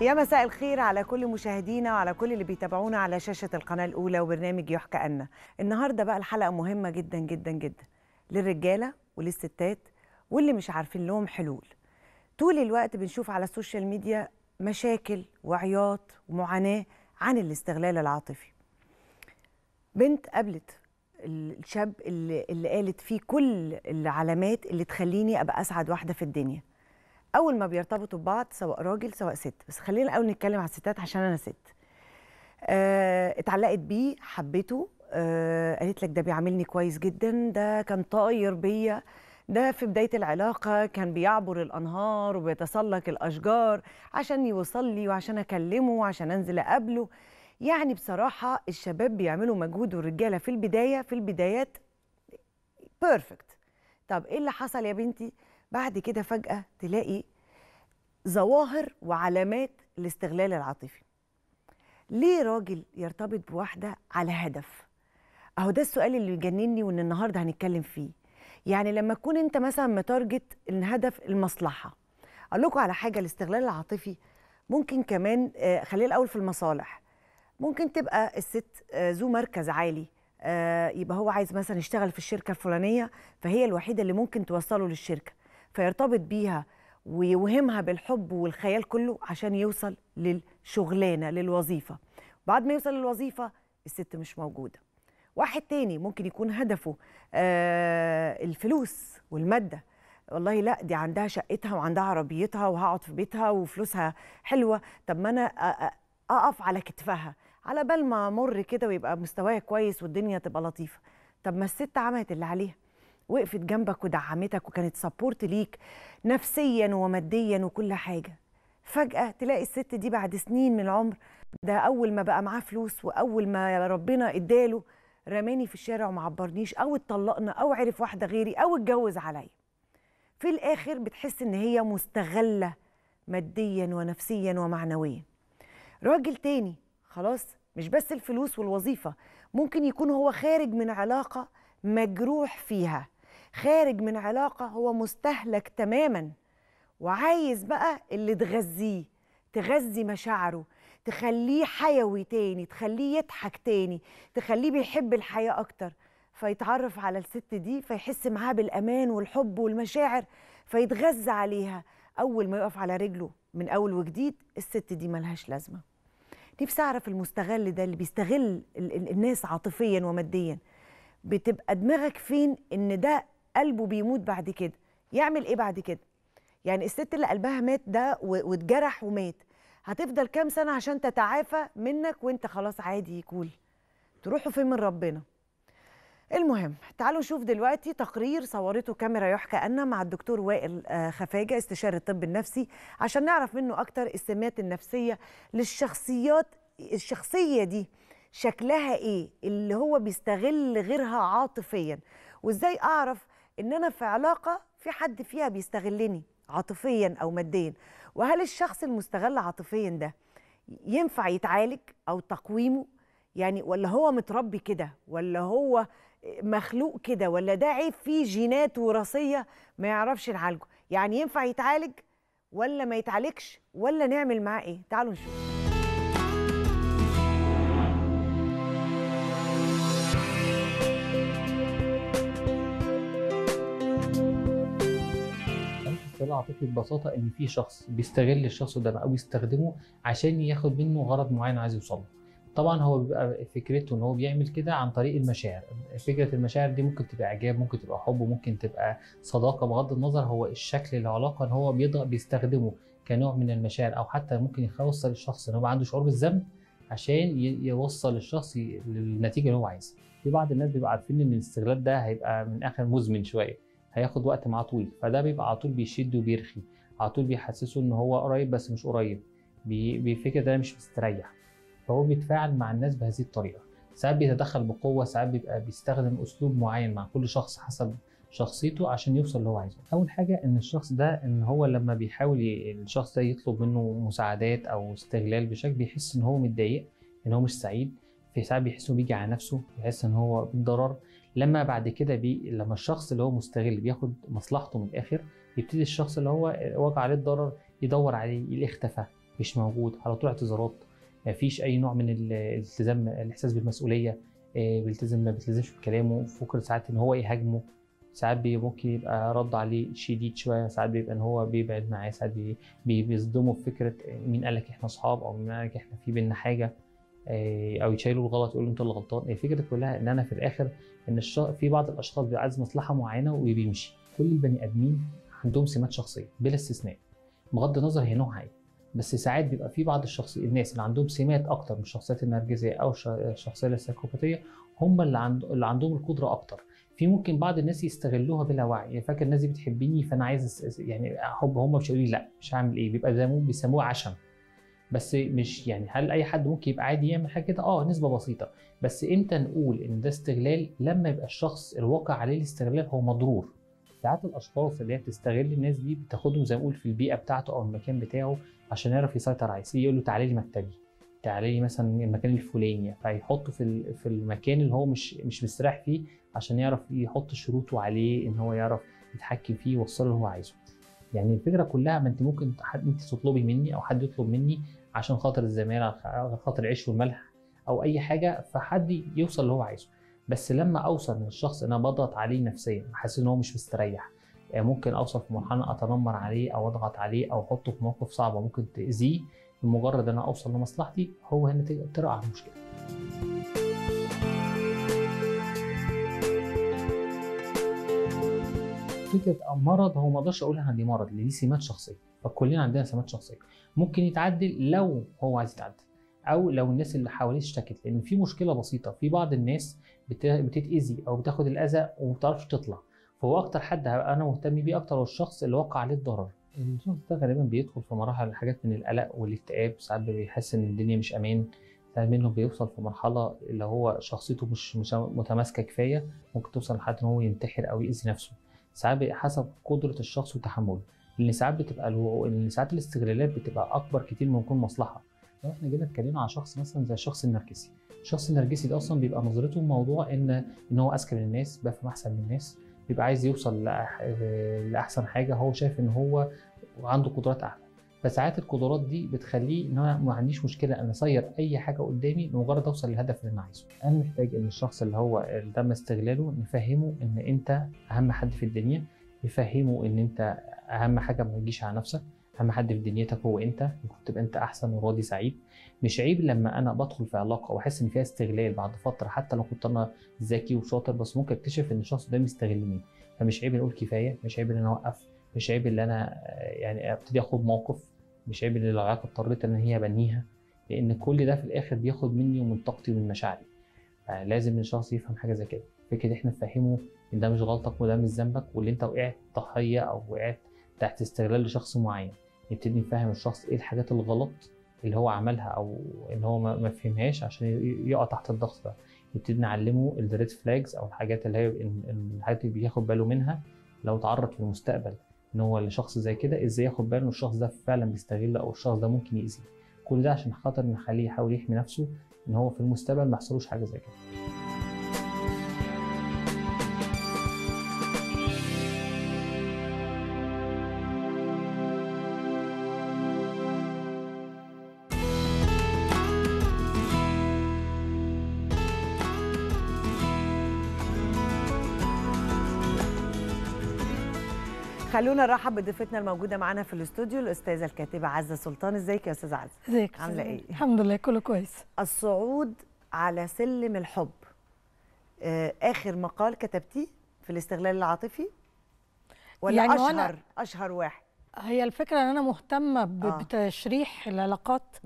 يا مساء الخير على كل مشاهدينا وعلى كل اللي بيتابعونا على شاشة القناة الأولى وبرنامج يحكى أن. النهاردة بقى الحلقة مهمة جدا جدا جدا. للرجالة وللستات واللي مش عارفين لهم حلول. طول الوقت بنشوف على السوشيال ميديا مشاكل وعياط ومعاناة عن الاستغلال العاطفي. بنت قابلت الشاب اللي, اللي قالت فيه كل العلامات اللي تخليني أبقى أسعد واحدة في الدنيا. أول ما بيرتبطوا ببعض سواء راجل سواء ست. بس خلينا الأول نتكلم على الستات عشان أنا ست. آه اتعلقت بيه حبيته. آه قالت لك ده بيعاملني كويس جدا ده كان طاير بيا. ده في بداية العلاقة كان بيعبر الأنهار وبيتسلق الأشجار عشان يوصل لي وعشان أكلمه وعشان أنزل أقابله. يعني بصراحة الشباب بيعملوا مجهود والرجالة في البداية في البدايات perfect طب إيه اللي حصل يا بنتي؟ بعد كده فجأة تلاقي ظواهر وعلامات الاستغلال العاطفي. ليه راجل يرتبط بواحدة على هدف؟ أهو ده السؤال اللي يجنني وإن النهاردة هنتكلم فيه. يعني لما تكون أنت مثلا م target الهدف المصلحة. أقول لكم على حاجة الاستغلال العاطفي ممكن كمان آه خلينا الأول في المصالح. ممكن تبقى الست آه ذو مركز عالي آه يبقى هو عايز مثلا يشتغل في الشركة الفلانية فهي الوحيدة اللي ممكن توصله للشركة. فيرتبط بيها ويوهمها بالحب والخيال كله عشان يوصل للشغلانة للوظيفة. بعد ما يوصل للوظيفة الست مش موجودة. واحد تاني ممكن يكون هدفه آه الفلوس والمادة. والله لا دي عندها شقتها وعندها عربيتها وهقعد في بيتها وفلوسها حلوة. طب ما أنا أقف على كتفها. على بال ما أمر كده ويبقى مستواها كويس والدنيا تبقى لطيفة. طب ما الست عملت اللي عليها. وقفت جنبك ودعمتك وكانت سبورت ليك نفسيا وماديا وكل حاجة. فجأة تلاقي الست دي بعد سنين من العمر ده أول ما بقى معاه فلوس وأول ما ربنا إداله رماني في الشارع وما عبرنيش أو اتطلقنا أو عرف واحدة غيري أو اتجوز عليا. في الآخر بتحس إن هي مستغلة ماديا ونفسيا ومعنويا. راجل تاني خلاص مش بس الفلوس والوظيفة ممكن يكون هو خارج من علاقة مجروح فيها. خارج من علاقة هو مستهلك تماما. وعايز بقى اللي تغذيه تغذي مشاعره تخليه حيوي تاني تخليه يضحك تاني تخليه بيحب الحياة أكتر. فيتعرف على الست دي فيحس معاها بالأمان والحب والمشاعر فيتغذى عليها. أول ما يقف على رجله من أول وجديد الست دي ملهاش لازمة. نفسي أعرف المستغل ده اللي بيستغل الناس عاطفيا وماديا. بتبقى دماغك فين إن ده قلبه بيموت بعد كده. يعمل إيه بعد كده؟ يعني الست اللي قلبها مات ده واتجرح ومات. هتفضل كام سنة عشان تتعافى منك وانت خلاص عادي كول تروحوا فين من ربنا؟ المهم تعالوا نشوف دلوقتي تقرير صورته كاميرا يحكى أن مع الدكتور وائل خفاجة استشاري الطب النفسي عشان نعرف منه أكتر السمات النفسية للشخصيات الشخصية دي شكلها إيه؟ اللي هو بيستغل غيرها عاطفيا. وإزاي أعرف إن أنا في علاقة في حد فيها بيستغلني عاطفيا أو ماديا وهل الشخص المستغل عاطفيا ده ينفع يتعالج أو تقويمه؟ يعني ولا هو متربي كده ولا هو مخلوق كده ولا ده عيب فيه جينات وراثية ما يعرفش نعالجه؟ يعني ينفع يتعالج ولا ما يتعالجش ولا نعمل معاه إيه؟ تعالوا نشوف. الاستغلال العاطفي ببساطة إن في شخص بيستغل الشخص ده أو بيستخدمه عشان ياخد منه غرض معين عايز يوصل له طبعا هو بيبقى فكرته إن هو بيعمل كده عن طريق المشاعر. فكرة المشاعر دي ممكن تبقى إعجاب ممكن تبقى حب ممكن تبقى صداقة. بغض النظر هو الشكل العلاقة إن هو بيستخدمه كنوع من المشاعر أو حتى ممكن يوصل الشخص إن هو عنده شعور بالذنب عشان يوصل الشخص للنتيجة اللي هو عايزها. في بعض الناس بيبقى عارفين إن الاستغلال ده هيبقى من آخر مزمن شوية. هياخد وقت معاه طويل. فده بيبقى على طول بيشد وبيرخي. على طول بيحسسه إن هو قريب بس مش قريب. بفكره ده مش مستريح. فهو بيتفاعل مع الناس بهذه الطريقة. ساعات بيتدخل بقوة ساعات بيبقى بيستخدم أسلوب معين مع كل شخص حسب شخصيته عشان يوصل اللي هو عايزه. أول حاجة إن الشخص ده إن هو لما بيحاول. الشخص ده يطلب منه مساعدات أو استغلال بشكل بيحس إن هو متضايق إن هو مش سعيد. في ساعات بيحس إنه بيجي على نفسه بيحس إن هو بالضرر. لما بعد كده بي لما الشخص اللي هو مستغل بياخد مصلحته من الآخر يبتدي الشخص اللي هو وقع عليه الضرر يدور عليه يلاقيه اختفى مش موجود على طول اعتذارات مفيش أي نوع من ال- الالتزام الإحساس بالمسؤولية آه، بيلتزم ما بيلتزمش بكلامه فكر ساعات إن هو يهاجمه ساعات ممكن يبقى رد عليه شديد شوية ساعات بيبقى إن هو بيبعد معاه ساعات بي- بي- بيصدمه بفكرة مين قال لك إحنا أصحاب أو مين قال لك إحنا في بينا حاجة. أو يشيلوا الغلط يقول له أنت اللي غلطان. الفكرة كلها إن أنا في الآخر إن. في بعض الأشخاص بيبقى عايز مصلحة معينة وبيمشي. كل البني آدمين عندهم سمات شخصية بلا استثناء بغض النظر هي نوعها إيه. بس ساعات بيبقى في بعض الشخص الناس اللي عندهم سمات أكتر من الشخصيات النرجسية أو الش- الشخصية السايكوباتية هم اللي, عند... اللي عندهم القدرة أكتر. في ممكن بعض الناس يستغلوها بلا وعي. يعني فاكر الناس دي بتحبني فأنا عايز يعني حب هم مش لأ مش هعمل إيه. بيبقى زي ما بيسموه عشم. بس مش يعني هل أي حد ممكن يبقى عادي يعمل حاجة كده؟ آه نسبة بسيطة. بس إمتى نقول إن ده استغلال؟ لما يبقى الشخص الواقع عليه الاستغلال هو مضرور. ساعات الأشخاص اللي هي بتستغل الناس دي بتاخدهم زي ما نقول في البيئة بتاعته أو المكان بتاعه عشان يعرف يسيطر عليه. يقول له تعالى لي مكتبي تعالى لي مثلا المكان الفلاني فيحطه في في المكان اللي هو مش مش مستريح فيه عشان يعرف يحط شروطه عليه إن هو يعرف يتحكم فيه ويوصله اللي هو عايزه. يعني الفكرة كلها ما أنت ممكن حد أنت تطلبي مني أو حد يطلب مني عشان خاطر الزمالة عشان خاطر العيش والملح أو أي حاجة فحد يوصل اللي هو عايزه. بس لما أوصل من الشخص إن أنا بضغط عليه نفسيا حاسس إن هو مش مستريح يعني ممكن أوصل في مرحلة أتنمر عليه أو أضغط عليه أو أحطه في موقف صعب ممكن تأذيه بمجرد إن أنا أوصل لمصلحتي هو هنا ترقع المشكلة. فكرة مرض هو ما أقدرش أقول أنا دي مرض دي سمات شخصية. فكلنا عندنا سمات شخصية. ممكن يتعدل لو هو عايز يتعدل أو لو الناس اللي حواليه اشتكت لأن في مشكلة بسيطة في بعض الناس بت- بتتأذي أو بتاخد الأذى وما بتعرفش تطلع. فهو أكتر حد هبقى أنا مهتم بيه أكتر هو الشخص اللي وقع عليه الضرر. الشخص ده غالبا بيدخل في مراحل حاجات من القلق والاكتئاب. ساعات بيحس إن الدنيا مش أمان ساعات بيوصل في مرحلة اللي هو شخصيته مش مش متماسكة كفاية. ممكن توصل لحد إن هو ينتحر أو يأذي نفسه. ساعات حسب قدرة الشخص وتحمله. لأن ساعات بتبقى ألو... ساعات الاستغلالات بتبقى أكبر كتير من يكون مصلحة. لو إحنا جينا اتكلمنا على شخص مثلا زي الشخص النرجسي. الشخص النرجسي ده أصلا بيبقى نظرته الموضوع ان إن هو أذكى من الناس بيفهم أحسن من الناس بيبقى عايز يوصل لأح... لأحسن حاجة هو شايف إن هو عنده قدرات أعلى. فساعات القدرات دي بتخليه إن أنا ما عنديش مشكلة ان اصير أي حاجة قدامي لمجرد أوصل للهدف اللي أنا عايزه. أنا محتاج إن الشخص اللي هو تم استغلاله نفهمه إن أنت أهم حد في الدنيا نفهمه إن أنت أهم حاجة ما تجيش على نفسك أهم حد في دنيتك هو أنت المفروض تبقى أنت أحسن وراضي سعيد. مش عيب لما أنا بدخل في علاقة وأحس إن فيها استغلال بعد فترة حتى لو كنت أنا ذكي وشاطر بس ممكن أكتشف إن الشخص ده بيستغلني فمش عيب نقول كفاية مش عيب إن أنا أوقف مش عيب إن أنا آه، يعني أبتدي اخد موقف مش عيب إن العلاقة اضطريت إن هي أبنيها لأن كل ده في الآخر بياخد مني ومن طاقتي ومن مشاعري. فلازم الشخص يفهم حاجة زي كده. فكرة إحنا نفهمه إن ده مش غلطك وده مش ذنبك واللي أنت وقعت ضحية أو وقعت تحت استغلال لشخص معين نبتدي نفهم الشخص إيه الحاجات الغلط اللي هو عملها أو إن هو ما فهمهاش عشان يقع تحت الضغط ده. نبتدي نعلمه الريد فلاجز أو الحاجات اللي هي ال- ال- الحاجات اللي بياخد باله منها لو تعرض في المستقبل. إن هو لشخص زي كده إزاي ياخد باله إن الشخص ده فعلا بيستغل أو الشخص ده ممكن يأذيه؟ كل ده عشان خاطر نخليه يحاول يحمي نفسه إن هو في المستقبل ما يحصلوش حاجة زي كده. خلونا نرحب بضيفتنا الموجودة معانا في الاستوديو الأستاذة الكاتبة عزة سلطان. إزيك يا أستاذة عزة؟ إزيك أستاذة؟ إيه؟ الحمد لله كله كويس. الصعود على سلم الحب. آه، آخر مقال كتبتيه في الاستغلال العاطفي؟ ولا يعني اشهر وأنا- أشهر واحد؟ هي الفكرة إن أنا مهتمة آه. بتشريح العلاقات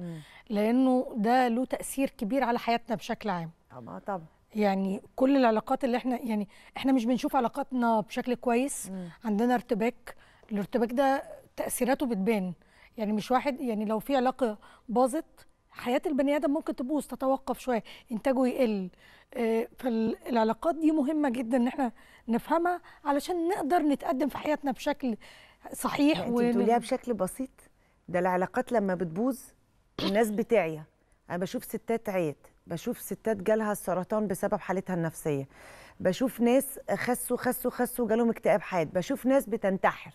لأنه ده له تأثير كبير على حياتنا بشكل عام. طبعا طبعا. يعني كل العلاقات اللي إحنا يعني إحنا مش بنشوف علاقاتنا بشكل كويس. مم. عندنا ارتباك الارتباك ده تأثيراته بتبان. يعني مش واحد يعني لو في علاقة باظت حياة البني آدم ممكن تبوظ تتوقف شوية إنتاجه يقل. آه، فالعلاقات دي مهمة جدا إن إحنا نفهمها علشان نقدر نتقدم في حياتنا بشكل صحيح انت ون- بتقوليها بشكل بسيط ده العلاقات لما بتبوظ الناس بتعيا. أنا بشوف ستات عيت. بشوف ستات جالها السرطان بسبب حالتها النفسية. بشوف ناس خسوا خسوا خسوا جالهم اكتئاب حاد. بشوف ناس بتنتحر.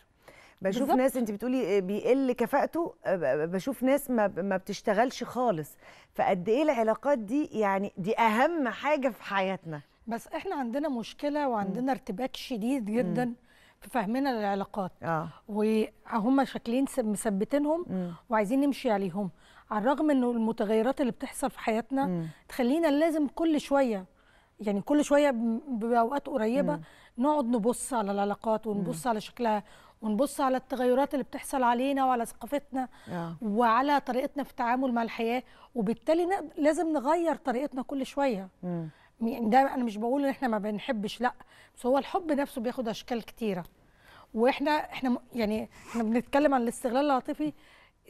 بشوف بالظبط. ناس انت بتقولي بيقل كفاءته. ب- بشوف ناس ما ما بتشتغلش خالص. فقد إيه العلاقات دي؟ يعني دي اهم حاجة في حياتنا. بس إحنا عندنا مشكلة وعندنا ارتباك شديد جدا في فهمنا للعلاقات آه. وهم شكلين مثبتينهم. وعايزين نمشي عليهم. على الرغم إنه المتغيرات اللي بتحصل في حياتنا مم. تخلينا لازم كل شوية يعني كل شوية بأوقات قريبة نقعد نبص على العلاقات ونبص على شكلها ونبص على التغيرات اللي بتحصل علينا وعلى ثقافتنا آه. وعلى طريقتنا في التعامل مع الحياة وبالتالي لازم نغير طريقتنا كل شوية. مم. يعني ده أنا مش بقول إن إحنا ما بنحبش لأ بس هو الحب نفسه بياخد أشكال كتيرة. وإحنا إحنا يعني إحنا بنتكلم عن الاستغلال العاطفي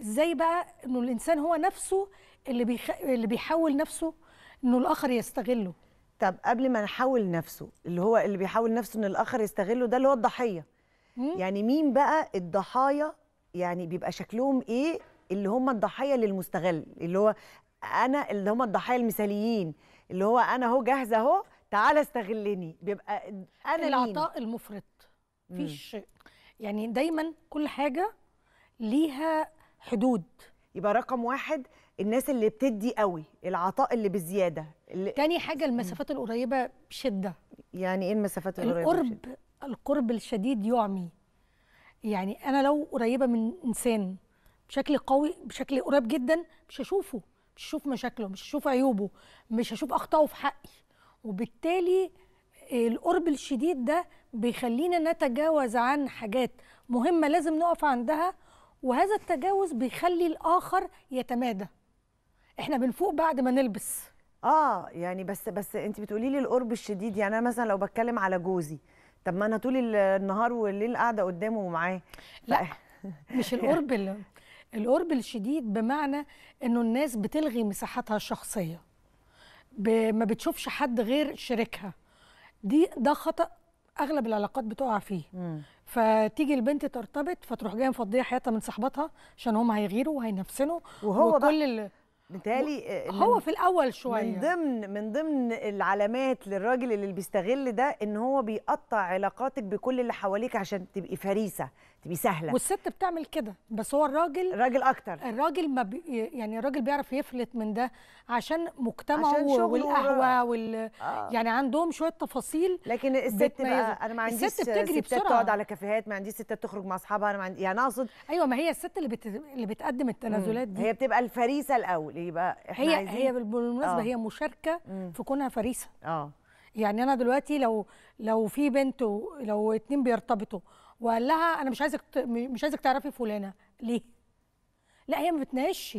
إزاي بقى إنه الإنسان هو نفسه اللي بيخ... اللي بيحول نفسه إنه الآخر يستغله؟ طب قبل ما نحول نفسه اللي هو اللي بيحاول نفسه إن الآخر يستغله ده اللي هو الضحية. مم. يعني مين بقى الضحايا؟ يعني بيبقى شكلهم إيه؟ اللي هم الضحايا للمستغل اللي هو أنا اللي هم الضحايا المثاليين اللي هو أنا أهو جاهزة أهو تعالى استغلني. بيبقى أنا مين؟ العطاء المفرط. مفيش يعني دايما كل حاجة ليها حدود. يبقى رقم واحد الناس اللي بتدي قوي العطاء اللي بزيادة. اللي تاني حاجة المسافات القريبة بشدة. يعني إيه المسافات القريبة القرب القرب الشديد يعمي. يعني أنا لو قريبة من إنسان بشكل قوي بشكل قريب جدا مش هشوفه مش هشوف مشاكله مش هشوف عيوبه مش هشوف أخطائه في حقي. وبالتالي القرب الشديد ده بيخلينا نتجاوز عن حاجات مهمة لازم نقف عندها وهذا التجاوز بيخلي الآخر يتمادى. إحنا بنفوق بعد ما نلبس. آه يعني بس بس أنت بتقولي لي القرب الشديد. يعني أنا مثلا لو بتكلم على جوزي طب ما أنا طول النهار والليل قاعدة قدامه ومعاه. لا. مش القرب ال- القرب الشديد بمعنى إنه الناس بتلغي مساحتها الشخصية ب- ما بتشوفش حد غير شريكها. دي ده خطأ أغلب العلاقات بتقع فيه. مم. فتيجي البنت ترتبط فتروح جاية مفضية حياتها من صاحباتها عشان هم هيغيروا وهينفسنوا. وهو وكل ال... متهيألي آه، هو من- في الأول من شوية ضمن من ضمن العلامات للراجل اللي بيستغل ده إن هو بيقطع علاقاتك بكل اللي حواليك عشان تبقي فريسة. تبقي سهلة والست بتعمل كده بس هو الراجل الراجل أكتر الراجل ما بي يعني الراجل بيعرف يفلت من ده عشان مجتمعه عشان والقهوة وال آه. يعني عندهم شوية تفاصيل لكن الست. بقى أنا ما عنديش الست بتجري ستات بسرعة. تقعد على كافيهات ما عنديش ستات تخرج مع أصحابها أنا ما عندي يعني أقصد أيوه ما هي الست اللي بت... اللي بتقدم التنازلات دي هي بتبقى الفريسة الأول يبقى إحنا هي عايزين هي بالمناسبة آه. هي مشاركة مم. في كونها فريسة آه يعني أنا دلوقتي لو لو في بنت لو اتنين بيرتبطوا وقال لها أنا مش عايزك. مش عايزك تعرفي فلانة. ليه؟ لا هي ما بتناقشش.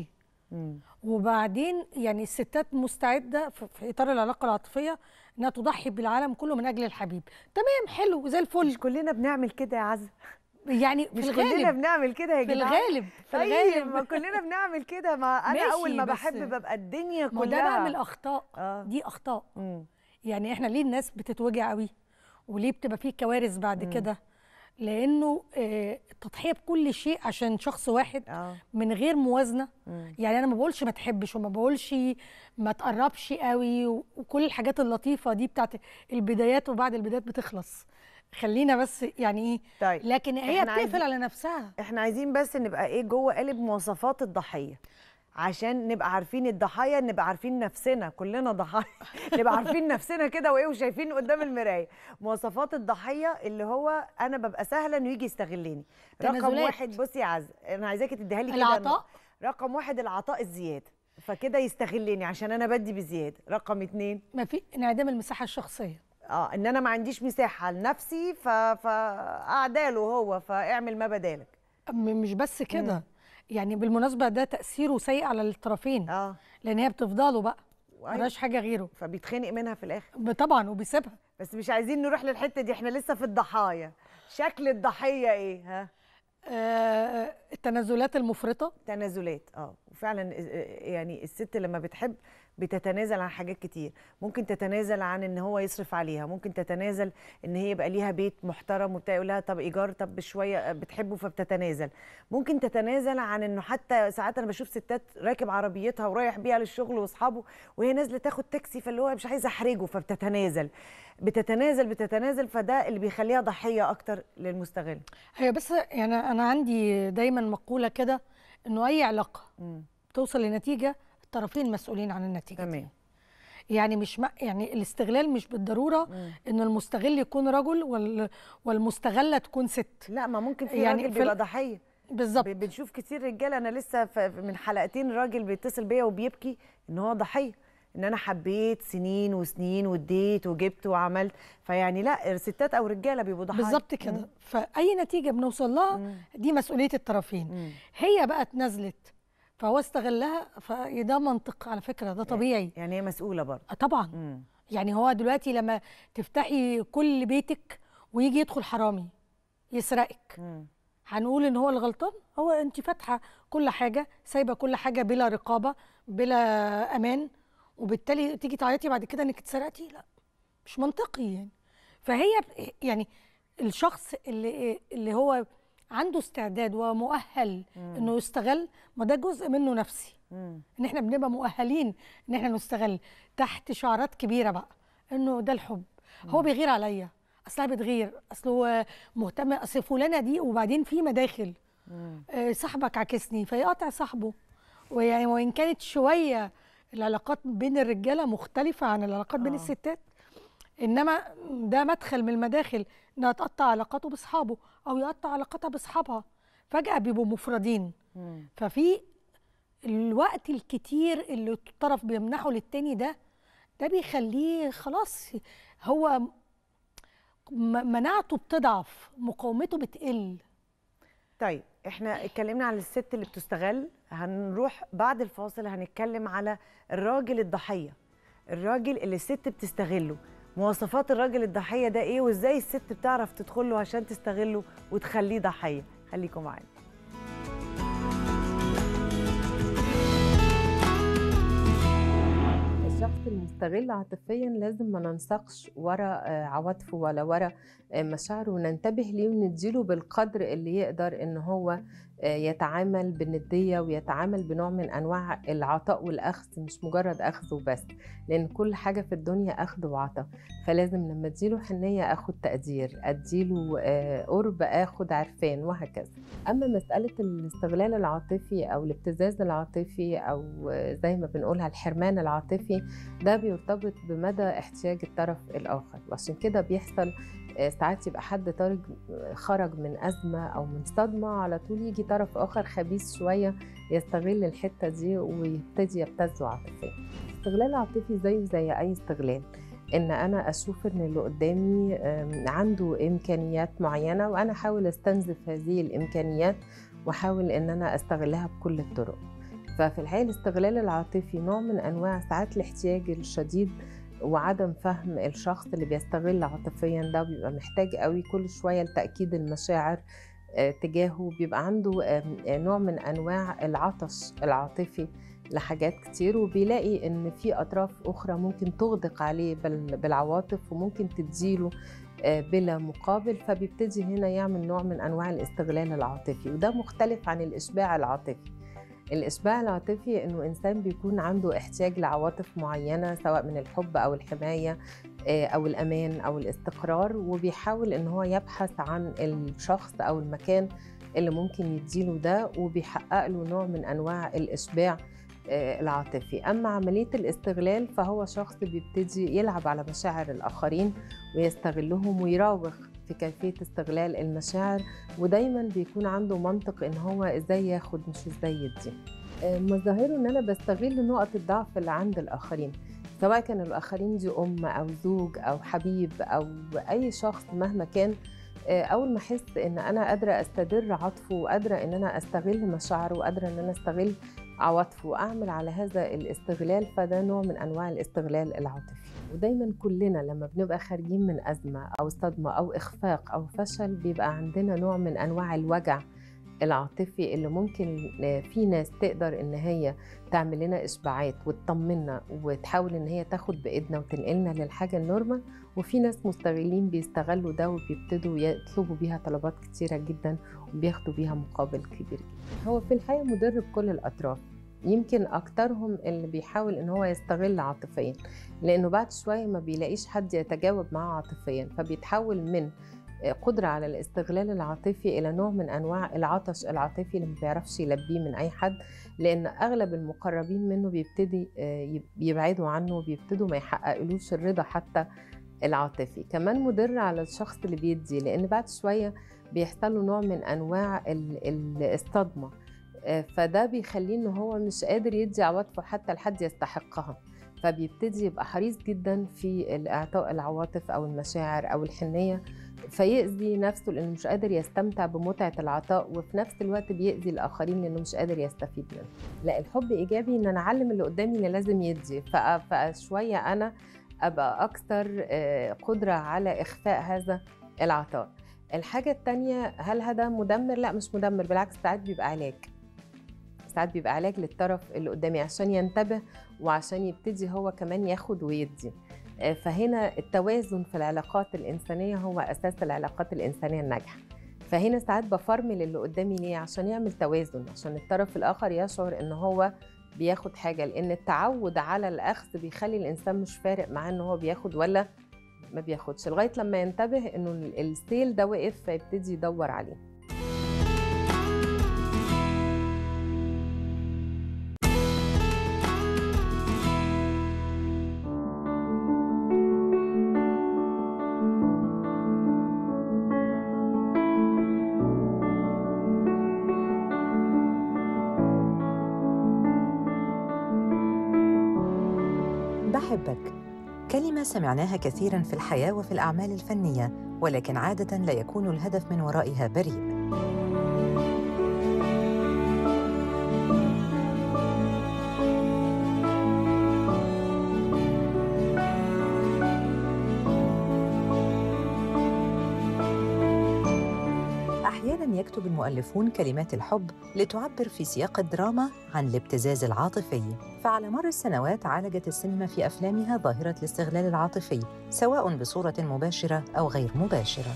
مم. وبعدين يعني الستات مستعدة في في إطار العلاقة العاطفية إنها تضحي بالعالم كله من أجل الحبيب. تمام حلو زي الفل. مش كلنا بنعمل كده يا عزه يعني في مش كلنا الغالب بنعمل كده يا في جدعان الغالب في طيب الغالب. ما كلنا بنعمل كده. ما أنا أول ما بحب ببقى الدنيا كلها ده بقى من الاخطاء آه. دي أخطاء. مم. يعني إحنا ليه الناس بتتوجع قوي وليه بتبقى فيه كوارث بعد كده؟ لأنه آه، التضحية بكل شيء عشان شخص واحد آه. من غير موازنة. مم. يعني أنا ما بقولش ما تحبش وما بقولش ما تقربش قوي وكل الحاجات اللطيفة دي بتاعت البدايات وبعد البدايات بتخلص. خلينا بس يعني إيه طيب لكن هي بتقفل على نفسها. إحنا عايزين بس نبقى إيه جوه قالب مواصفات الضحية. عشان نبقى عارفين الضحايا نبقى عارفين نفسنا كلنا ضحايا. نبقى عارفين نفسنا كده وإيه وشايفين قدام المراية. مواصفات الضحيه اللي هو أنا ببقى سهلة إنه يجي يستغلني. رقم. واحد بصي يا عز أنا عايزاكي تديها لي كده العطاء؟ رقم واحد العطاء الزيادة. فكده يستغلني عشان أنا بدي بزيادة. رقم اتنين. ما في انعدام المساحة الشخصية. آه إن أنا ما عنديش مساحة لنفسي ف فأعداله هو فاعمل ما بدالك. مش بس كده. يعني بالمناسبة ده تأثيره سيء على الطرفين. آه. لأن هي بتفضله بقى أيوة. ملهاش حاجة غيره. فبيتخنق منها في الآخر. طبعا وبيسيبها. بس مش عايزين نروح للحتة دي إحنا لسه في الضحايا. شكل الضحية إيه؟ ها؟ آه التنازلات المفرطة. تنازلات آه. وفعلا آه، يعني الست لما بتحب بتتنازل عن حاجات كتير. ممكن تتنازل عن إن هو يصرف عليها. ممكن تتنازل إن هي يبقى ليها بيت محترم وبتاع يقول لها طب إيجار طب بشوية بتحبه فبتتنازل. ممكن تتنازل عن إنه حتى ساعات أنا بشوف ستات راكب عربيتها ورايح بيها للشغل وأصحابه وهي نازلة تاخد تاكسي فاللي هو مش عايزة أحرجه فبتتنازل. بتتنازل بتتنازل فده اللي بيخليها ضحية أكتر للمستغل. هي بس يعني أنا عندي دايما مقولة كده إنه أي علاقة مم. توصل لنتيجة الطرفين مسؤولين عن النتيجة دي. تمام. يعني مش ما يعني الاستغلال مش بالضرورة مم. ان المستغل يكون رجل وال والمستغلة تكون ست. لا ما ممكن في يعني راجل في بيبقى ضحية. بالظبط. بنشوف كتير رجالة أنا لسه من حلقتين راجل بيتصل بيا وبيبكي إن هو ضحية. إن أنا حبيت سنين وسنين واديت وجبت وعملت. فيعني لا ستات أو رجالة بيبقوا ضحايا. بالظبط كده. فأي نتيجة بنوصل لها مم. دي مسؤولية الطرفين. مم. هي بقى اتنازلت فهو استغلها فده منطق على فكرة ده طبيعي. يعني هي مسؤولة برضه. آه طبعا. مم. يعني هو دلوقتي لما تفتحي كل بيتك ويجي يدخل حرامي يسرقك مم. هنقول إن هو الغلطان؟ هو أنت فاتحة كل حاجة سايبة كل حاجة بلا رقابة بلا أمان وبالتالي تيجي تعيطي بعد كده إنك اتسرقتي؟ لا مش منطقي يعني. فهي يعني الشخص اللي اللي هو عنده استعداد ومؤهل إنه يستغل ما ده جزء منه نفسي. مم. إن إحنا بنبقى مؤهلين إن إحنا نستغل. تحت شعارات كبيرة بقى. إنه ده الحب. هو بيغير عليا. اصلها بتغير. أصل هو مهتم. أصل فلانة دي وبعدين في مداخل. مم. آه، صاحبك عكسني فيقاطع صاحبه. ويعني وان كانت شوية العلاقات بين الرجالة مختلفة عن العلاقات بين آه. الستات إنما ده مدخل من المداخل إنها تقطع علاقاته بأصحابه. أو يقطع علاقتها بأصحابها. فجأة بيبقوا مفردين. مم. ففي الوقت الكتير اللي الطرف بيمنحه للتاني ده ده بيخليه خلاص هو مناعته بتضعف مقاومته بتقل. طيب إحنا اتكلمنا عن الست اللي بتستغل. هنروح بعد الفاصل هنتكلم على الراجل الضحية. الراجل اللي الست بتستغله. مواصفات الراجل الضحية ده إيه؟ وإزاي الست بتعرف تدخله عشان تستغله وتخليه ضحية؟ خليكم معانا الشخص المستغل عاطفيا لازم ما ننساقش ورا آه، عواطفه ولا ورا آه، مشاعره وننتبه ليه ونديله بالقدر اللي يقدر إن هو يتعامل بالندية ويتعامل بنوع من أنواع العطاء والأخذ مش مجرد أخذ وبس لأن كل حاجة في الدنيا أخذ وعطاء فلازم لما اديله حنية اخد تقدير أديله آه، قرب اخد عرفان وهكذا. أما مسألة الاستغلال العاطفي أو الابتزاز العاطفي أو آه، زي ما بنقولها الحرمان العاطفي ده بيرتبط بمدى احتياج الطرف الآخر وعشان كده بيحصل ساعات يبقى حد طارج خرج من أزمة أو من صدمة على طول يجي طرف آخر خبيث شوية يستغل الحتة دي ويبتدي يبتزه عاطفيا. الاستغلال العاطفي زيه زي أي استغلال. إن أنا أشوف إن اللي قدامي عنده إمكانيات معينة وأنا أحاول أستنزف هذه الإمكانيات وأحاول إن أنا أستغلها بكل الطرق. ففي الحقيقة الاستغلال العاطفي نوع من أنواع ساعات الاحتياج الشديد وعدم فهم الشخص اللي بيستغل عاطفيا ده بيبقى محتاج قوي كل شوية لتأكيد المشاعر آه، تجاهه. بيبقى عنده آه، نوع من أنواع العطش العاطفي لحاجات كتير وبيلاقي إن في أطراف أخرى ممكن تغدق عليه بال- بالعواطف وممكن تديله آه، بلا مقابل. فبيبتدي هنا يعمل نوع من أنواع الاستغلال العاطفي وده مختلف عن الإشباع العاطفي. الإشباع العاطفي إنه إنسان بيكون عنده احتياج لعواطف معينة سواء من الحب أو الحماية آه، أو الأمان أو الاستقرار وبيحاول إن هو يبحث عن الشخص أو المكان اللي ممكن يديله ده وبيحقق له نوع من أنواع الإشباع آه، العاطفي. أما عملية الاستغلال فهو شخص بيبتدي يلعب على مشاعر الآخرين ويستغلهم ويراوغ في كيفية استغلال المشاعر ودايما بيكون عنده منطق إن هو إزاي ياخد مش إزاي يدي. آه، مظاهره إن أنا بستغل نقط الضعف اللي عند الآخرين سواء كان الآخرين دي أم أو زوج أو حبيب أو أي شخص مهما كان آه، أول ما أحس إن أنا قادرة أستدر عطفه وقادرة إن أنا أستغل مشاعره وقادرة إن أنا أستغل عواطفه وأعمل على هذا الاستغلال فده نوع من أنواع الاستغلال العاطفي. ودايما كلنا لما بنبقى خارجين من أزمة أو صدمة أو إخفاق أو فشل بيبقى عندنا نوع من أنواع الوجع العاطفي اللي ممكن آه، في ناس تقدر إن هي تعمل لنا إشباعات وتطمنا وتحاول إن هي تاخد بإيدنا وتنقلنا للحاجة النورمال وفي ناس مستغلين بيستغلوا ده وبيبتدوا يطلبوا بيها طلبات كتيرة جدا وبياخدوا بيها مقابل كبير جدا. هو في الحقيقة مضر بكل الأطراف. يمكن أكترهم اللي بيحاول إن هو يستغل عاطفيا. لأنه بعد شوية ما بيلاقيش حد يتجاوب معاه عاطفيا. فبيتحول من قدرة على الاستغلال العاطفي إلى نوع من أنواع العطش العاطفي اللي ما بيعرفش يلبيه من أي حد. لأن أغلب المقربين منه بيبتدي آه، يب- يبعدوا عنه وبيبتدوا ما يحققلوش الرضا حتى العاطفي. كمان مضر على الشخص اللي بيدي. لأن بعد شوية بيحصل له نوع من أنواع ال- ال- الصدمة. آه، فده بيخليه إن هو مش قادر يدي عواطفه حتى لحد يستحقها. فبيبتدي يبقى حريص جدا في إعطاء العواطف أو المشاعر أو الحنية فيأذي نفسه لأنه مش قادر يستمتع بمتعة العطاء وفي نفس الوقت بيأذي الآخرين لأنه مش قادر يستفيد منه. لا الحب إيجابي إن أنا أعلم اللي قدامي إن لازم يدي. فشوية أنا أبقى أكثر آه، قدرة على إخفاء هذا العطاء. الحاجة التانية هل هذا مدمر؟ لا مش مدمر بالعكس ساعات بيبقى علاج. ساعات بيبقى علاج للطرف اللي قدامي عشان ينتبه وعشان يبتدي هو كمان ياخد ويدي. آه، فهنا التوازن في العلاقات الإنسانية هو أساس العلاقات الإنسانية الناجحة. فهنا ساعات بفرمل اللي قدامي ليه عشان يعمل توازن عشان الطرف الآخر يشعر إن هو بياخد حاجة لأن التعود على الأخذ بيخلي الإنسان مش فارق معاه إن هو بياخد ولا ما بياخدش لغاية لما ينتبه ال- السيل ده وقف فيبتدي يدور عليه. بحبك. كلمة سمعناها كثيرا في الحياة وفي الأعمال الفنية ولكن عادة لا يكون الهدف من ورائها بريء. يكتب المؤلفون كلمات الحب لتعبر في سياق الدراما عن الابتزاز العاطفي. فعلى مر السنوات عالجت السينما في أفلامها ظاهرة الاستغلال العاطفي سواء بصورة مباشرة أو غير مباشرة.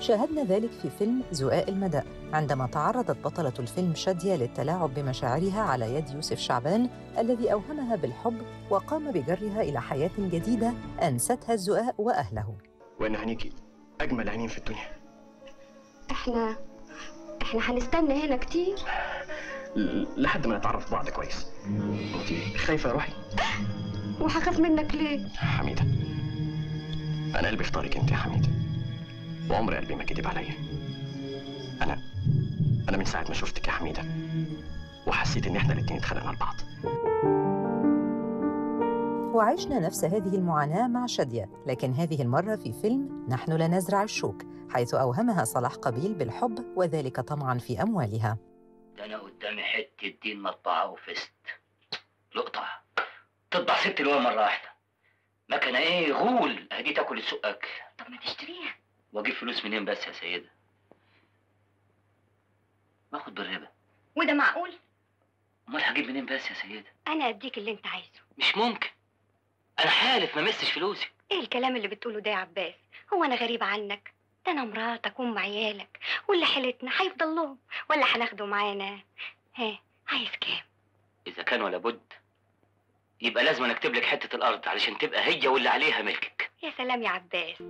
شاهدنا ذلك في فيلم زقاق المداء عندما تعرضت بطلة الفيلم شادية للتلاعب بمشاعرها على يد يوسف شعبان الذي أوهمها بالحب وقام بجرها إلى حياة جديدة أنستها الزقاق وأهله. وان عينيكي أجمل عينين في الدنيا. إحنا إحنا هنستنى هنا كتير. لحد ما نتعرف بعض كويس. انت خايفة يا روحي؟ وهخاف منك ليه؟ حميدة. أنا قلبي في طريق أنت يا حميدة. وعمر قلبي ما كدب عليا. أنا أنا من ساعة ما شفتك يا حميدة وحسيت إن إحنا الاتنين اتخلقنا لبعض وعشنا نفس هذه المعاناة مع شادية لكن هذه المرة في فيلم نحن لا نزرع الشوك حيث أوهمها صلاح قبيل بالحب وذلك طمعا في أموالها. ده أنا قدامي حتة دين مطبعه وفست لقطه تطبع ست الوان مرة واحدة. مكنة إيه؟ غول. ادي تاكل السوق اكل طب ما تشتريها. وأجيب فلوس منين بس يا سيدة؟ باخد بالربا. وده معقول؟ أمال هجيب منين بس يا سيدة؟ أنا أديك اللي أنت عايزه. مش ممكن. أنا حالف ما مسش فلوسي. إيه الكلام اللي بتقوله ده يا عباس؟ هو أنا غريبه عنك؟ ده أنا مراتك وأم عيالك واللي حيلتنا هيفضل لهم ولا هناخده معانا. ها عايز كام؟ إذا كان ولا بد يبقى لازم أكتب لك حتة الأرض علشان تبقى هي واللي عليها ملكك. يا سلام يا عباس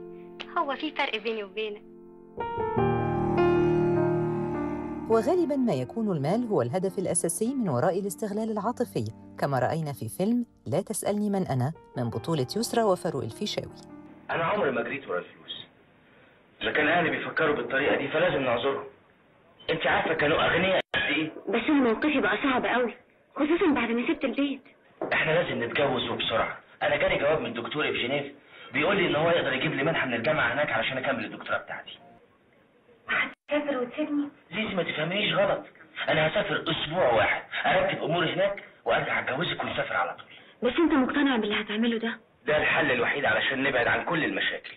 هو في فرق بيني وبينك. وغالبا ما يكون المال هو الهدف الأساسي من وراء الاستغلال العاطفي. كما رأينا في فيلم لا تسألني من أنا من بطولة يسرى وفاروق الفيشاوي. أنا عمري ما جريت ورا الفلوس. إذا كان أهلي بيفكروا بالطريقة دي فلازم نعذرهم. أنت عارفة كانوا أغنياء قد إيه؟ بس أنا موقفي بقى صعب قوي خصوصا بعد ما سبت البيت. إحنا لازم نتجوز وبسرعة. أنا جالي جواب من الدكتور في جنيف بيقول لي إن هو يقدر يجيب لي منحة من الجامعة هناك علشان أكمل الدكتوراه بتاعتي. هتسافر وتسيبني؟ زيزي ما تفهمنيش غلط؟ أنا هسافر أسبوع واحد ارتب اموري هناك وارجع اتجوزك ونسافر على طول. بس انت مقتنع باللي هتعمله ده؟ ده الحل الوحيد علشان نبعد عن كل المشاكل.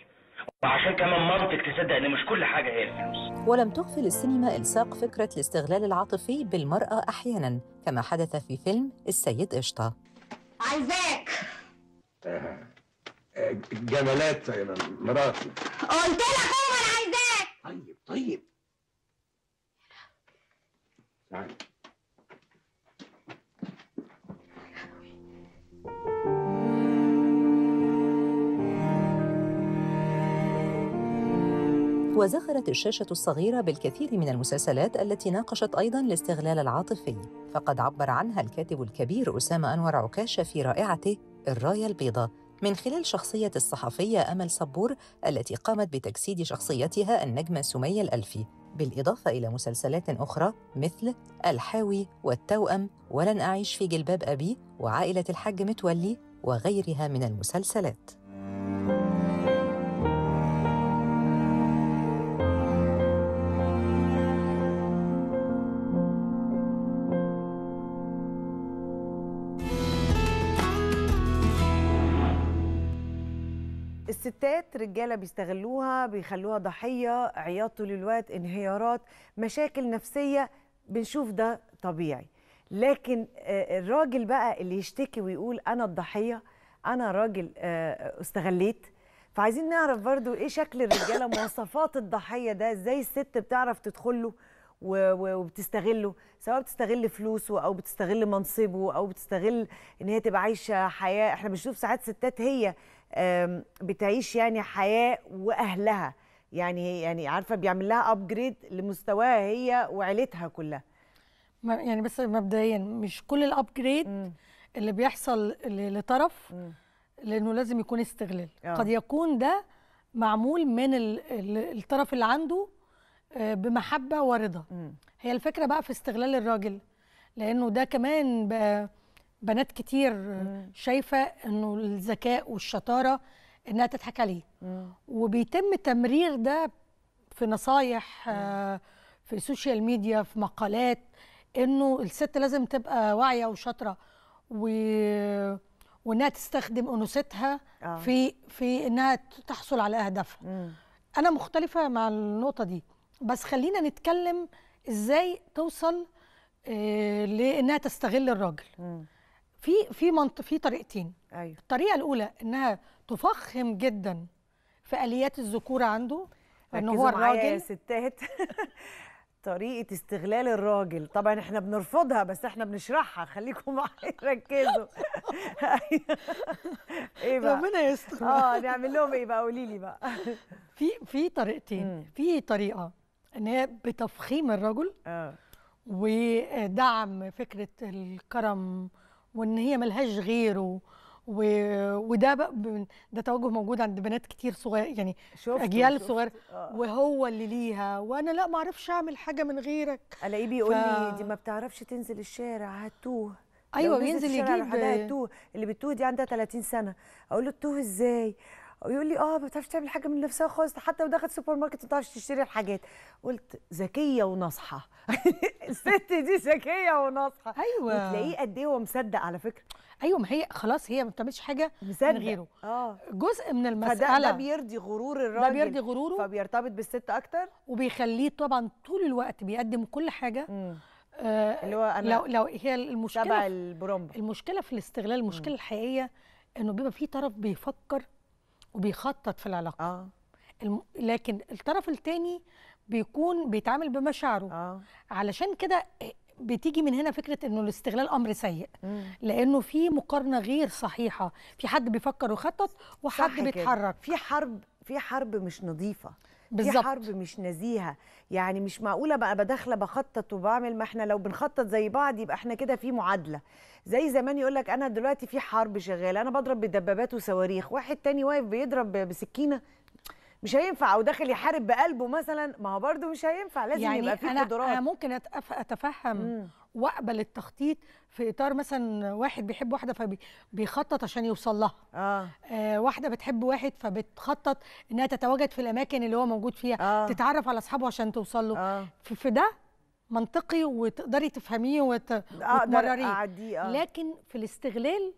وعشان كمان مامتك تصدق ان مش كل حاجة هي الفلوس. ولم تغفل السينما إلصاق فكرة الاستغلال العاطفي بالمرأة أحياناً كما حدث في فيلم السيد قشطة. عايزاك. جمالات مراتي. قلت لك هو أنا عايزاك. طيب طيب. وزخرت الشاشة الصغيرة بالكثير من المسلسلات التي ناقشت أيضاً الاستغلال العاطفي فقد عبر عنها الكاتب الكبير أسامة أنور عكاشة في رائعته الراية البيضاء. من خلال شخصية الصحفية أمل صبور التي قامت بتجسيد شخصيتها النجمة سمية الألفي. بالإضافة إلى مسلسلات أخرى مثل الحاوي والتوأم ولن أعيش في جلباب أبي وعائلة الحاج متولي وغيرها من المسلسلات. رجالة بيستغلوها بيخلوها ضحية عياط طول الوقت انهيارات مشاكل نفسية بنشوف ده طبيعي. لكن آه، الراجل بقى اللي يشتكي ويقول أنا الضحية أنا راجل آه، استغليت. فعايزين نعرف برضو إيه شكل الرجالة مواصفات الضحية ده إزاي الست بتعرف تدخله و- و- وبتستغله سواء بتستغل فلوسه أو بتستغل منصبه أو بتستغل إن هي تبقى عايشة حياة. إحنا بنشوف ساعات ستات هي بتعيش يعني حياة وأهلها يعني يعني عارفة بيعمل لها upgrade لمستواها هي وعيلتها كلها يعني بس مبدئيا مش كل ال upgrade. اللي بيحصل لطرف مم. لأنه لازم يكون استغلال آه. قد يكون ده معمول من ال- ال- الطرف اللي عنده آه، بمحبة ورضا. هي الفكرة بقى في استغلال الراجل لأنه ده كمان بقى بنات كتير مم. شايفة إنه الذكاء والشطارة إنها تضحك عليه مم. وبيتم تمرير ده في نصايح آه، في السوشيال ميديا في مقالات إنه الست لازم تبقى واعية وشاطرة و... وإنها تستخدم أنوثتها آه. في في إنها تحصل على أهدافها مم. أنا مختلفة مع النقطة دي بس خلينا نتكلم إزاي توصل آه، لإنها تستغل الراجل مم. في في منط... في طريقتين. أيوه. الطريقة الأولى إنها تفخم جدا في آليات الذكوره عنده إن هو معايا يا الراجل. ستات. طريقة استغلال الراجل. طبعا إحنا بنرفضها بس إحنا بنشرحها. خليكم معايا ركزوا أيوة. إيه بقى؟ ربنا يستر. آه نعمل لهم إيه بقى؟ قولي لي بقى. في في طريقتين. في طريقة إن هي بتفخيم الرجل آه. ودعم فكرة الكرم وإن هي ملهاش غيره و... وده بقى ب- ده توجه موجود عند بنات كتير صغير يعني شفت أجيال. صغيره آه. وهو اللي ليها وأنا لأ ما أعرفش أعمل حاجة من غيرك. ألاقيه بيقول ف- لي دي ما بتعرفش تنزل الشارع هتوه أيوه بينزل يجيب هتوه اللي بتوه دي عندها 30 سنة. أقول له تتوه إزاي؟ يقول لي آه ما بتعرفش تعمل حاجة من نفسها خالص حتى لو دخلت سوبر ماركت ما بتعرفش تشتري الحاجات. قلت ذكية وناصحة. الست دي ذكية وناصحة. أيوه. وتلاقيه قد إيه هو مصدق على فكرة. أيوه ما هي خلاص هي ما بتعملش حاجة مصدق. من غيره. آه. جزء من فده المسألة ده بيرضي غرور الراجل. ده بيرضي غروره. فبيرتبط بالست أكتر. وبيخليه طبعا طول الوقت بيقدم كل حاجة. مم. آه اللي هو أنا لو لو هي تبع المشكلة البرومبا. المشكلة في الاستغلال المشكلة الحقيقية إنه بيبقى في طرف بيفكر وبيخطط في العلاقة. آه. الم... لكن الطرف التاني بيكون بيتعامل بمشاعره. آه. علشان كده بتيجي من هنا فكرة إنه الاستغلال أمر سيء. مم. لأنه في مقارنة غير صحيحة. في حد بيفكر ويخطط وحد صح كده. بيتحرك. في حرب في حرب مش نظيفة. في بالظبط. حرب مش نزيهة. يعني مش معقولة بقى بداخله بخطط وبعمل ما إحنا لو بنخطط زي بعض يبقى إحنا كده في معادلة. زي زمان يقول لك أنا دلوقتي في حرب شغالة أنا بضرب بدبابات وصواريخ واحد تاني واقف بيضرب بسكينة. مش هينفع. أو داخل يحارب بقلبه مثلا. ما هو برده مش هينفع. لازم يعني يبقى في قدرات. أنا ممكن أتف- أتفهم مم. واقبل التخطيط في إطار مثلا واحد بيحب واحدة فبيخطط عشان يوصل لها. آه. آه واحدة بتحب واحد فبتخطط إنها تتواجد في الأماكن اللي هو موجود فيها آه. تتعرف على أصحابه عشان توصل له. آه. في, ده منطقي وتقدري تفهميه وت... وتمرريه. آه. لكن في الاستغلال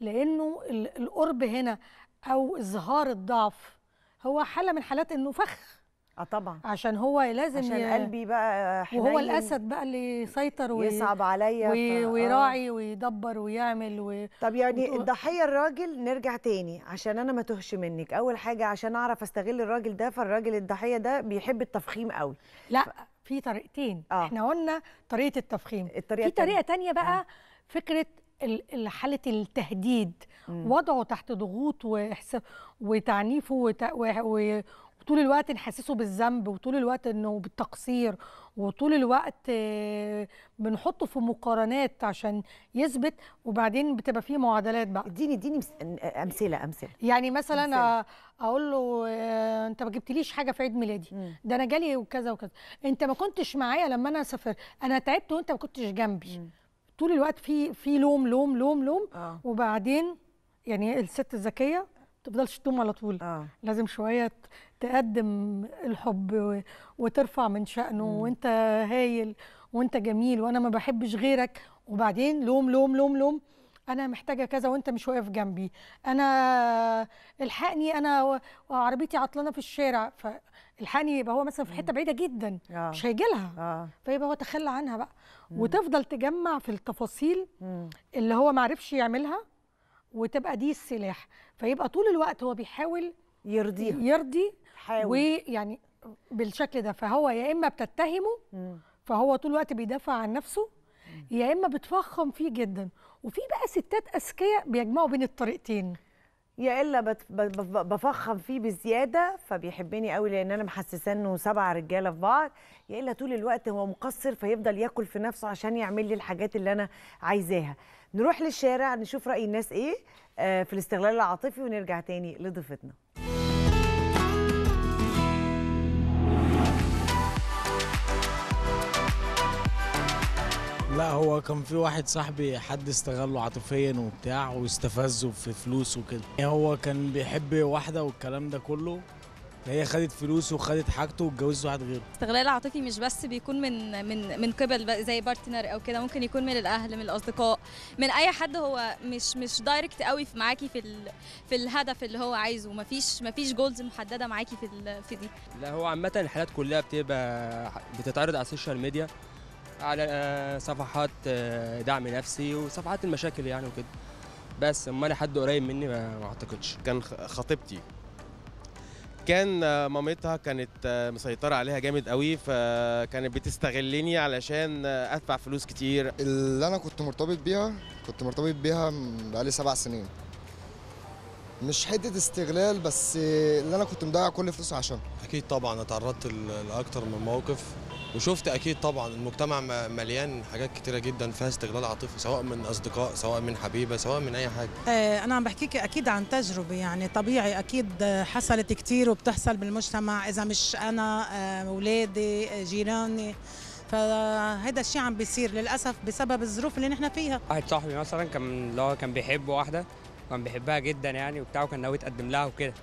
لأنه ال- القرب هنا أو إظهار الضعف هو حالة من حالات إنه فخ. آه طبعا عشان هو لازم عشان ي- قلبي بقى حنين وهو الأسد بقى اللي يسيطر وي- يصعب عليا وي- ف- آه. ويراعي ويدبر ويعمل و... طب يعني وتقول- الضحية الراجل نرجع تاني عشان أنا ما تهش منك أول حاجة عشان أعرف أستغل الراجل ده فالراجل الضحية ده بيحب التفخيم قوي لا في طريقتين آه. إحنا قلنا طريقة التفخيم الطريقة في طريقة. تانية بقى فكرة ال- ال- حالة التهديد مم. وضعه تحت ضغوط وتعنيفه وطول الوقت نحسسه بالذنب وطول الوقت إنه بالتقصير وطول الوقت آه، بنحطه في مقارنات عشان يثبت وبعدين بتبقى فيه معادلات بقى. اديني اديني أمثلة أمثلة. يعني مثلا أمثلة. آه، أقول له آه، أنت ما جبتليش حاجة في عيد ميلادي. مم. ده أنا جالي وكذا وكذا. أنت ما كنتش معايا لما أنا سافرت. أنا تعبت وأنت ما كنتش جنبي. مم. طول الوقت في في لوم لوم لوم لوم. آه. وبعدين يعني الست الذكية تفضلش تلوم على طول. آه. لازم شوية تقدم الحب وترفع من شأنه مم. وانت هايل وانت جميل وأنا ما بحبش غيرك. وبعدين لوم لوم لوم لوم أنا محتاجة كذا وانت مش واقف جنبي. أنا الحقني أنا وعربيتي عطلانة في الشارع فالحقني يبقى هو مثلا في حتة بعيدة جدا آه. مش هيجي لها. آه. فيبقى هو تخلى عنها بقى. مم. وتفضل تجمع في التفاصيل مم. اللي هو معرفش يعملها وتبقى دي السلاح. فيبقى طول الوقت هو بيحاول يرضيها. يرضي حاول ويعني بالشكل ده فهو يا إما بتتهمه مم. فهو طول الوقت بيدافع عن نفسه يا إما بتفخم فيه جدا. وفي بقى ستات أذكياء بيجمعوا بين الطريقتين. يا إلا بفخم فيه بزيادة فبيحبني قوي لأن أنا محسساه إنه سبع رجالة في بعض. يا إلا طول الوقت هو مقصر فيفضل ياكل في نفسه عشان يعمل لي الحاجات اللي أنا عايزاها. نروح للشارع نشوف رأي الناس إيه آه، في الاستغلال العاطفي ونرجع تاني لضيفتنا. لا هو كان في واحد صاحبي حد استغله عاطفيا وبتاع واستفزه في فلوس وكده. هو كان بيحب واحدة والكلام ده كله هي خدت فلوسه وخدت حاجته واتجوزت واحد غيره. الاستغلال العاطفي مش بس بيكون من من من قبل زي بارتنر أو كده ممكن يكون من الأهل من الأصدقاء من أي حد هو مش مش direct قوي في معاكي في ال في الهدف اللي هو عايزه. مفيش مفيش goals محددة معاكي في ال- في دي. لا هو عامة الحالات كلها بتبقى بتتعرض على ال social media على آه، صفحات آه، دعم نفسي وصفحات المشاكل يعني وكده. بس أما أنا حد قريب مني ما ما أعتقدش. كان خطيبتي. كان آه، مامتها كانت مسيطرة عليها جامد قوي فكانت بتستغلني علشان أدفع فلوس كتير. اللي أنا كنت مرتبط بيها كنت مرتبط بيها من بقالي سبع سنين. مش حتة استغلال بس اللي أنا كنت مضيع كل فلوسي عشان أكيد طبعا اتعرضت لأكتر من موقف. وشفت أكيد طبعا المجتمع مليان حاجات كتيرة جدا فيها استغلال عاطفي سواء من أصدقاء سواء من حبيبة سواء من أي حاجة. آه، أنا عم بحكيك أكيد عن تجربة يعني طبيعي أكيد آه، حصلت كتير وبتحصل بالمجتمع إذا مش أنا آه، أولادي آه، جيراني. فهذا الشيء عم بيصير للأسف بسبب الظروف اللي نحن فيها. واحد صاحبي مثلا كان اللي هو كان بيحب واحدة كان بيحبها جدا يعني وبتاع وكان ناوي يتقدم لها وكده.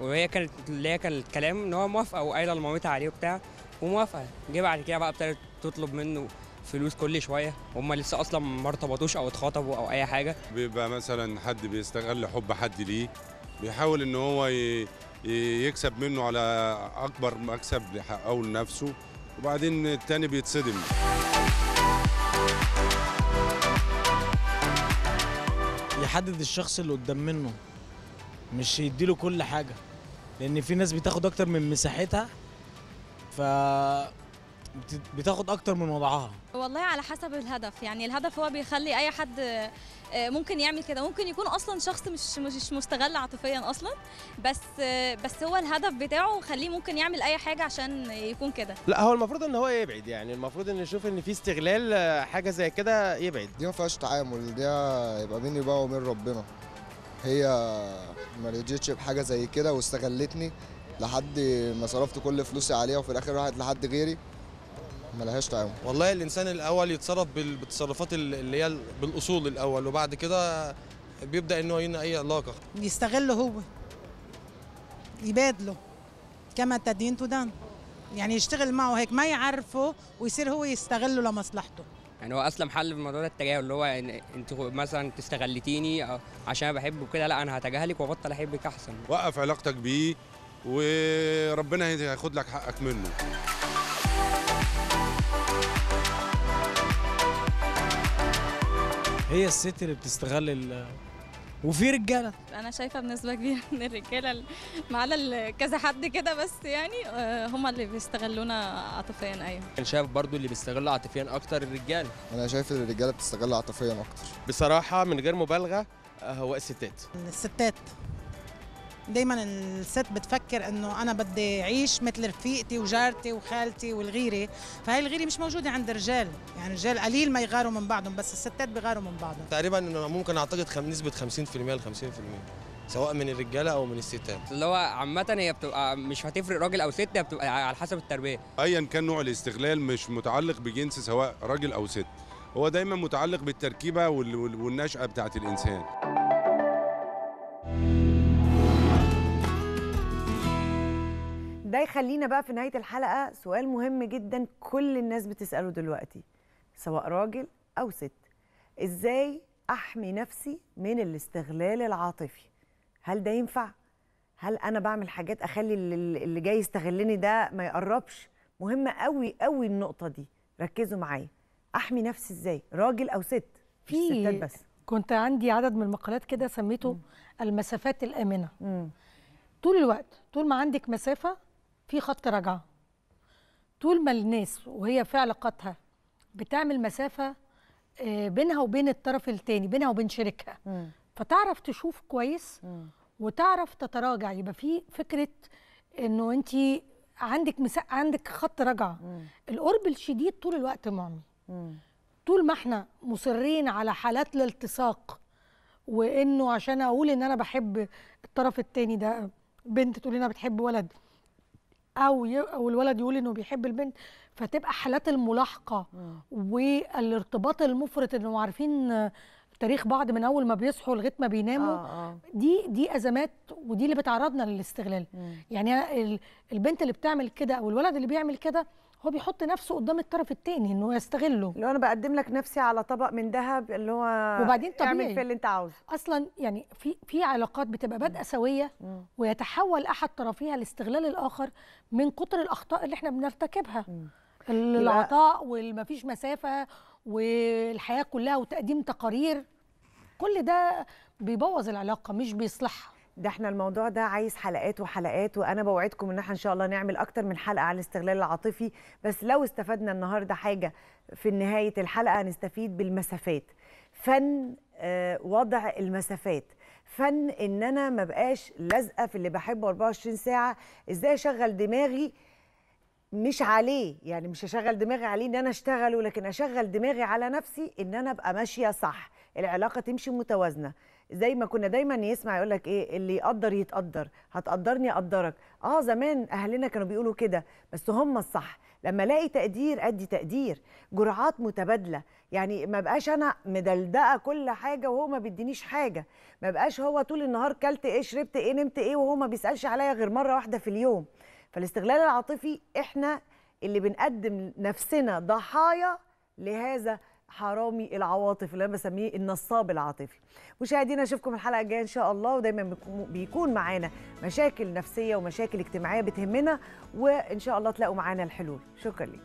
وهي كانت اللي هي كان الكلام إن هو موافقة وقايلة لمامتها عليه وبتاع. وموافقة. جه بعد كده بقى ابتدت تطلب منه فلوس كل شوية. وهم لسه أصلا ما ارتبطوش أو اتخطبوا أو أي حاجة. بيبقى مثلا حد بيستغل حب حد ليه بيحاول إن هو يكسب منه على أكبر مكسب يحققه لنفسه وبعدين التاني بيتصدم. يحدد الشخص اللي قدام منه مش يديله كل حاجة. لأن في ناس بتاخد أكتر من مساحتها ف بت- بتاخد أكتر من وضعها. والله على حسب الهدف يعني الهدف هو بيخلي أي حد آه، ممكن يعمل كده. ممكن يكون أصلا شخص مش مش مستغل عاطفيا أصلا بس بس هو الهدف بتاعه خليه ممكن يعمل أي حاجة عشان يكون كده. لا هو المفروض إن هو يبعد يعني المفروض إن يشوف إن في استغلال آه، حاجة زي كده يبعد. دي ما فيهاش تعامل دي يبقى بيني بقى وبين ربنا. هي ما رضيتش بحاجة زي كده واستغلتني لحد ما صرفت كل فلوسي عليها وفي الآخر راحت لحد غيري ما لهاش تعامل والله الإنسان الأول يتصرف بال- بالتصرفات ال- اللي هي ال- بالأصول الأول وبعد كده بيبدأ إن هو ينهي أي علاقة. يستغله هو. يبادله. كما تدين تدان. يعني يشتغل معه هيك ما يعرفه ويصير هو يستغله لمصلحته. يعني هو اسلم حل في الموضوع ده التجاهل اللي هو ان انت مثلا تستغلتيني أو عشان أنا بحبه كده لا أنا هتجاهلك وأبطل أحبك أحسن. وقف علاقتك بيه وربنا هياخد لك حقك منه. هي الست اللي بتستغل ال... وفي رجالة. أنا شايفة بنسبة كبيرة إن الرجالة ال- كذا حد كده بس يعني آه، هم اللي بيستغلونا عاطفيا أيوه. أنا شايف برضو اللي بيستغل عاطفيا أكتر الرجاله أنا شايف إن الرجالة بتستغل عاطفيا أكتر. بصراحة من غير مبالغة آه، هو الستات. الستات. دايما الست بتفكر إنه أنا بدي أعيش مثل رفيقتي وجارتي وخالتي والغيرة. فهي الغيرة مش موجودة عند الرجال. يعني الرجال قليل ما يغاروا من بعضهم بس الستات بيغاروا من بعضهم. تقريبا إنه ممكن أعتقد خم... نسبة 50% ل 50% سواء من الرجالة أو من الستات. اللي هو عامة هي بتبقى مش هتفرق راجل أو ست هي بتبقى على حسب التربية. ايا كان نوع الاستغلال مش متعلق بجنس سواء راجل أو ست. هو دايما متعلق بالتركيبة وال- وال- والنشأة بتاعت الإنسان. ده يخلينا بقى في نهاية الحلقة سؤال مهم جدا كل الناس بتسأله دلوقتي سواء راجل أو ست إزاي أحمي نفسي من الاستغلال العاطفي؟ هل ده ينفع؟ هل أنا بعمل حاجات أخلي اللي جاي يستغلني ده ما يقربش؟ مهمة قوي قوي النقطة دي ركزوا معايا. أحمي نفسي إزاي؟ راجل أو ست؟ مش ستات في بس. كنت عندي عدد من المقالات كده سميته المسافات الآمنة. طول الوقت طول ما عندك مسافة في خط رجعة. طول ما الناس وهي في علاقاتها بتعمل مسافة آه، بينها وبين الطرف التاني بينها وبين شريكها. فتعرف تشوف كويس وتعرف تتراجع. يبقى في فكرة إنه أنت عندك مسا... عندك خط رجعة. القرب الشديد طول الوقت معمي طول ما إحنا مصرين على حالات الالتصاق وإنه عشان أقول إن أنا بحب الطرف التاني ده بنت تقول أنا بتحب ولد. أو ي... أو الولد يقول إنه بيحب البنت فتبقى حالات الملاحقة والارتباط المفرط إنه عارفين تاريخ بعض من أول ما بيصحوا لغاية ما بيناموا آه، آه. دي دي أزمات ودي اللي بتعرضنا للاستغلال. يعني أنا ال- البنت اللي بتعمل كده أو الولد اللي بيعمل كده هو بيحط نفسه قدام الطرف التاني إنه يستغله. اللي هو أنا بقدم لك نفسي على طبق من ذهب اللي هو وبعدين طبيعي. اعمل فيه اللي أنت عاوزه. أصلا يعني في في علاقات بتبقى بادئة سوية ويتحول أحد طرفيها لاستغلال الآخر من كتر الأخطاء اللي إحنا بنرتكبها. العطاء والمفيش مسافة والحياة كلها وتقديم تقارير. كل ده بيبوظ العلاقة مش بيصلحها. ده إحنا الموضوع ده عايز حلقات وحلقات وأنا بوعدكم ان إحنا ان شاء الله نعمل أكتر من حلقة على الاستغلال العاطفي. بس لو استفدنا النهارده حاجة في نهاية الحلقة هنستفيد بالمسافات. فن آه، وضع المسافات. فن ان أنا ما بقاش لازقة في اللي بحبه 24 ساعة إزاي أشغل دماغي؟ مش عليه. يعني مش هشغل دماغي عليه إن أنا أشتغله لكن أشغل دماغي على نفسي إن أنا أبقى ماشية صح. العلاقة تمشي متوازنة. زي ما كنا دايما يسمع يقول لك إيه اللي يقدر يتقدر هتقدرني أقدرك. آه زمان أهلنا كانوا بيقولوا كده بس هم الصح. لما ألاقي تقدير أدي تقدير. جرعات متبادلة. يعني ما بقاش أنا مدلدقة كل حاجة وهو ما بيدينيش حاجة. ما بقاش هو طول النهار كلت إيه شربت إيه نمت إيه وهو ما بيسألش عليا غير مرة واحدة في اليوم. فالاستغلال العاطفي إحنا اللي بنقدم نفسنا ضحايا لهذا حرامي العواطف اللي أنا بسميه النصاب العاطفي. مشاهدينا أشوفكم الحلقة الجاية إن شاء الله ودايما بيكون- معانا مشاكل نفسية ومشاكل اجتماعية بتهمنا وإن شاء الله تلاقوا معانا الحلول. شكرا لكم